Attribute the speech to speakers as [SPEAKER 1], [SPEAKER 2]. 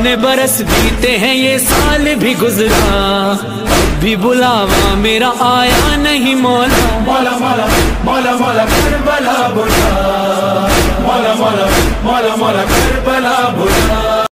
[SPEAKER 1] कितने बरस बीते हैं, ये साल भी गुजरा। भी बुलावा मेरा आया नहीं मौला।
[SPEAKER 2] मौला मौला मौला मौला, करबला बुला। मौला मौला मौला मौला, करबला बुला।